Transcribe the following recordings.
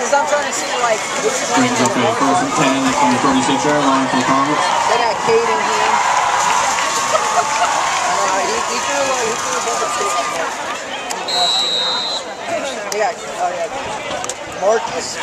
Cause I'm trying to see like which one Brings up first and 10 from the 36 yard line for the Comets. They got Caden here. Uh, he, he threw a he threw a bunch of sticks. They got oh yeah, Marcus.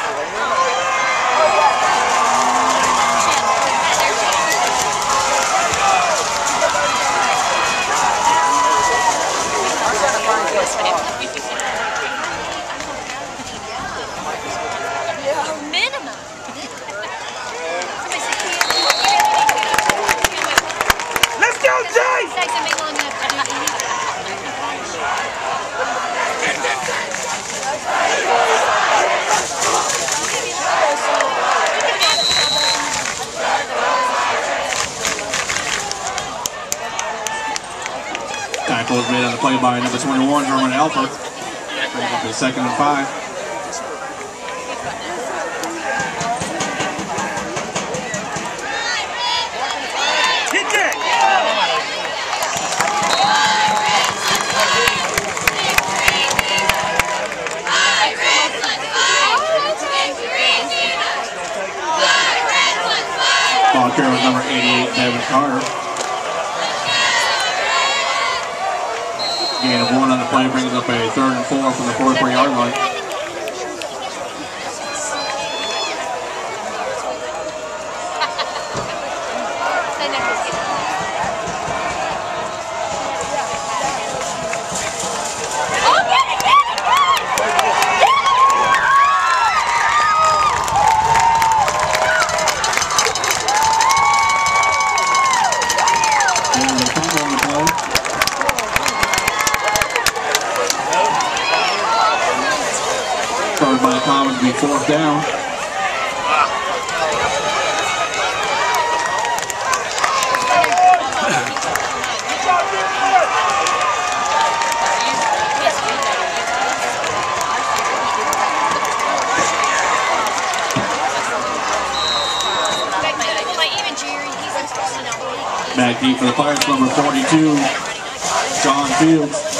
Tackle was made on the play by number 21, Herman Alpert. Brings up a second and five. Hit that! Ball was number 88, Devin Carter. Gain of one on the play brings up a third and four from the 44 yard line. They never get it. Oh, get it, get it, get it! And a fumble on the play. Covered by the Comets, be fourth down. Back deep for the Pirates, number 42, John Fields.